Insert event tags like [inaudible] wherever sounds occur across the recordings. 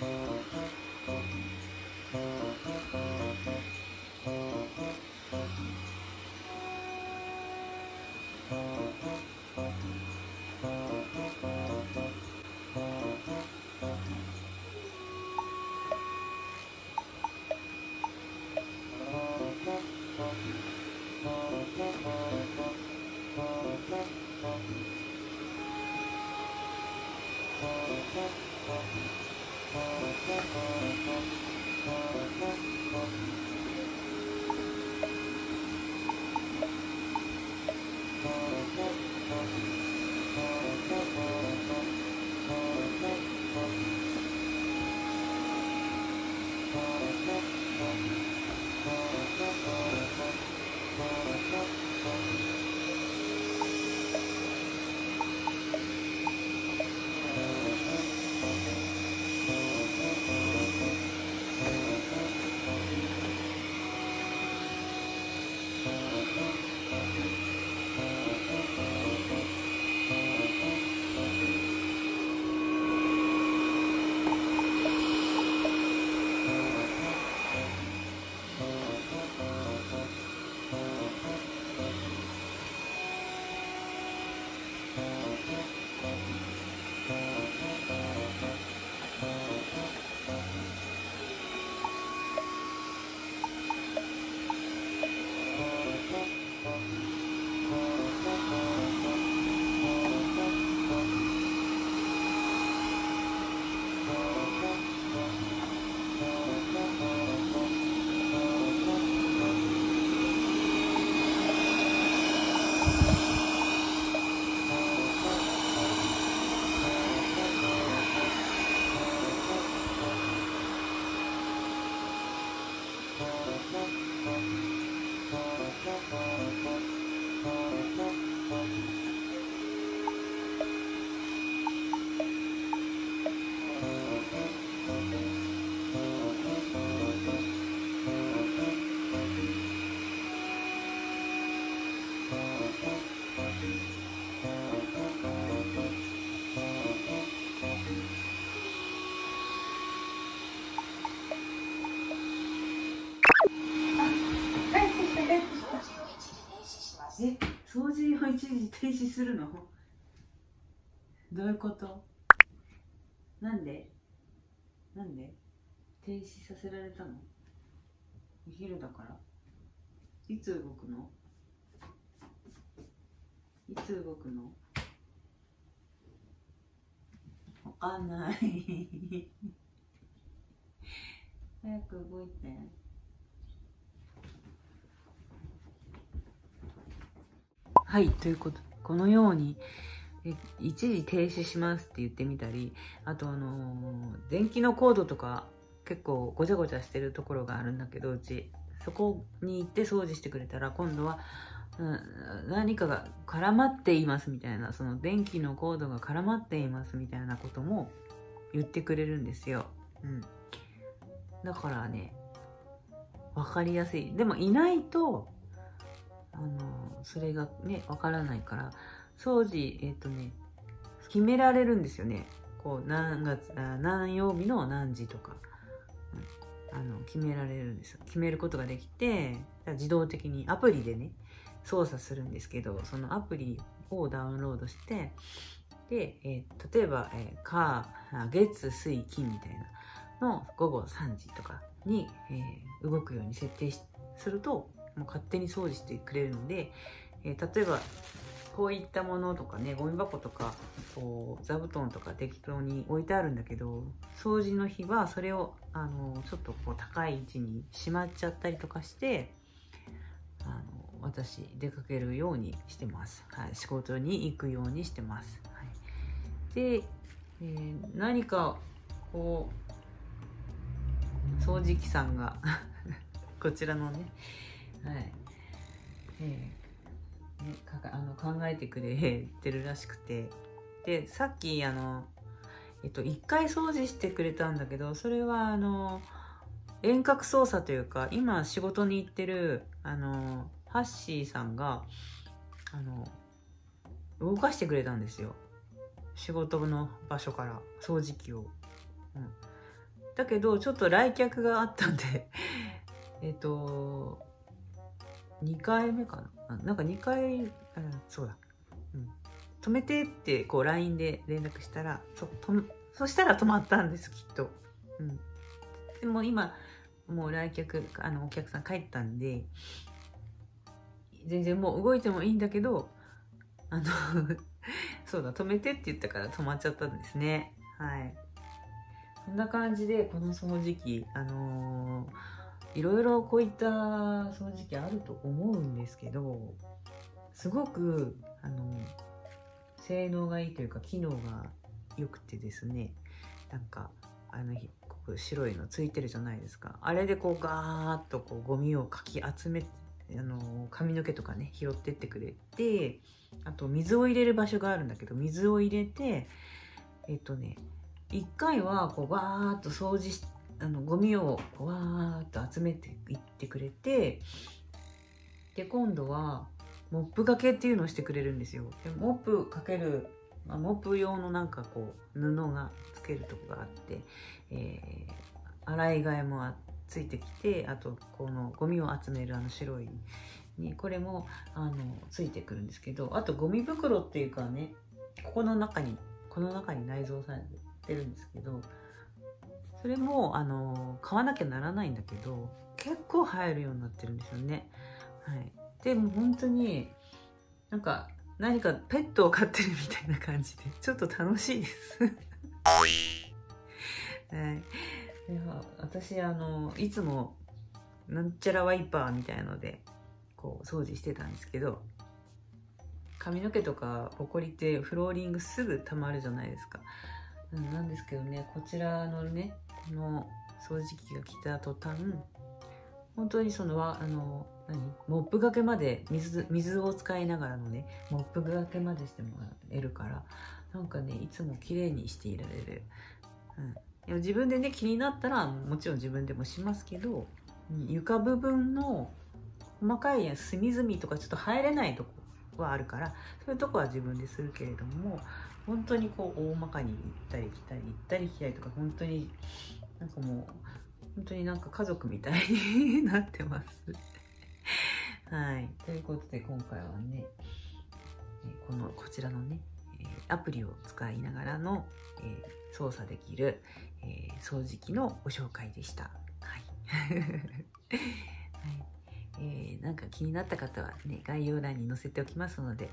Oh. え [laughs] どういうこと？なんで？なんで？停止させられたの？お昼だから。いつ動くの？いつ動くの？わかんない。[laughs] 早く動いて。はいということこのように一時停止しますって言ってみたりあとあのー電気のコードとか結構ごちゃごちゃしてるところがあるんだけどうち。そこに行って掃除してくれたら今度は、何かが絡まっていますみたいなその電気のコードが絡まっていますみたいなことも言ってくれるんですよ、うん、だからね分かりやすい。でもいないとあのそれがねわからないから掃除えっ、とね決められるんですよね。こう何月何曜日の何時とか、うん。あの決められるんですよ。決めることができて自動的にアプリでね操作するんですけどそのアプリをダウンロードしてで、えー例えば、えー火あ月水金みたいなの午後3時とかに、えー動くように設定するともう勝手に掃除してくれるので、えー例えばこういったものとかねゴミ箱とかこう座布団とか適当に置いてあるんだけど掃除の日はそれをあのちょっとこう高い位置にしまっちゃったりとかしてあの私出かけるようにしてます、はい、仕事に行くようにしてます、はい、で、えー、何かこう掃除機さんが [laughs] こちらのねはい。えー、[laughs] あの考えてくれてるらしくて。でさっきあのえっと1回掃除してくれたんだけどそれはあの遠隔操作というか今仕事に行ってるあのハッシーさんがあの動かしてくれたんですよ。仕事の場所から掃除機を、うん、だけどちょっと来客があったんで [laughs] えっと2回目かな？なんか2回、うん、そうだ、うん、止めてってこう LINE で連絡したらそとそしたら止まったんですきっと、うん、でも今もう来客あのお客さん帰ったんで全然もう動いてもいいんだけどあの [laughs] そうだ止めてって言ったから止まっちゃったんですね。はい。こんな感じでこの掃除機あのーいろいろこういった掃除機あると思うんですけどすごくあの性能がいいというか機能が良くてですねなんかあの白いのついてるじゃないですか。あれでこうガーッとこうゴミをかき集めあの髪の毛とかね拾ってってくれてあと水を入れる場所があるんだけど水を入れてえっとね1回はこうバーッと掃除してあのゴミをわーっと集めていってくれてで今度はモップがけっていうのをしてくれるんですよ。でモップかける、あ、モップ用のなんかこう布がつけるとこがあって、えー、洗い替えもついてきてあとこのゴミを集めるあの白いにこれもあのついてくるんですけどあとゴミ袋っていうかねここの中にこの中に内蔵されてるんですけどそれもあの買わなきゃならないんだけど結構入るようになってるんですよね。はい、でも本当になんか何かペットを飼ってるみたいな感じでちょっと楽しいです [laughs] はい、私あのいつもなんちゃらワイパーみたいのでこう掃除してたんですけど髪の毛とかほこりってフローリングすぐ溜まるじゃないですか。なんですけどねこちらのねこの掃除機が来た途端本当にそのあの何？モップがけまで水水を使いながらのねモップがけまでしてもらえるからなんかねいつも綺麗にしていられる、うん、自分でね気になったらもちろん自分でもしますけど床部分の細かい隅々とかちょっと入れないとこはあるからそういうとこは自分でするけれども本当にこう大まかに行ったり来たり行ったり来たりとか本当になんかもう本当になんか家族みたいになってます [laughs] はいということで今回はねこのこちらのねアプリを使いながらの、え、操作できる、え、掃除機のご紹介でした。はい。[laughs] はいえー、なんか気になった方はね、概要欄に載せておきますので、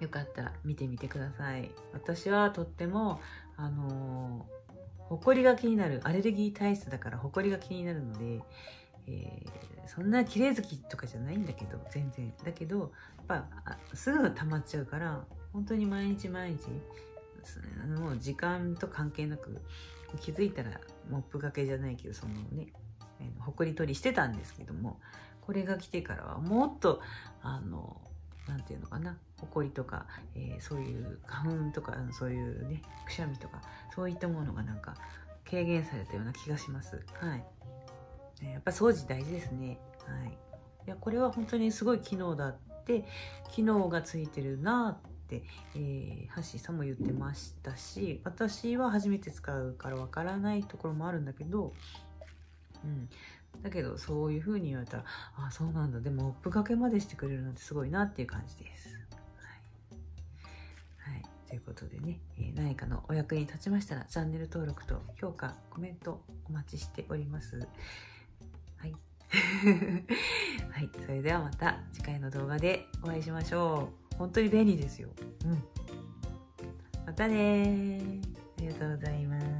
よかったら見てみてください。私はとっても、あのほこりが気になるアレルギー体質だからほこりが気になるので、えー、そんな綺麗好きとかじゃないんだけど全然。だけどやっぱすぐ溜まっちゃうから本当に毎日毎日もう時間と関係なく気づいたらモップがけじゃないけどそのねほこり取りしてたんですけどもこれが来てからはもっとあの何て言うのかな？ほこりとか、えー、そういう花粉とかそういうねくしゃみとかそういったものがなんか軽減されたような気がします。はい、やっぱ掃除大事ですね。はい。いやこれは本当にすごい機能だって機能がついてるなって、えー、ハッシーさんも言ってましたし私は初めて使うからわからないところもあるんだけどうん、だけどそういう風に言われたらあそうなんだ。でもモップがけまでしてくれるなんてすごいなっていう感じです。はい、はい、ということでね、えー、何かのお役に立ちましたらチャンネル登録と評価コメントお待ちしております。はい、[laughs] はい、それではまた次回の動画でお会いしましょう。本当に便利ですよ。うん。またねありがとうございます。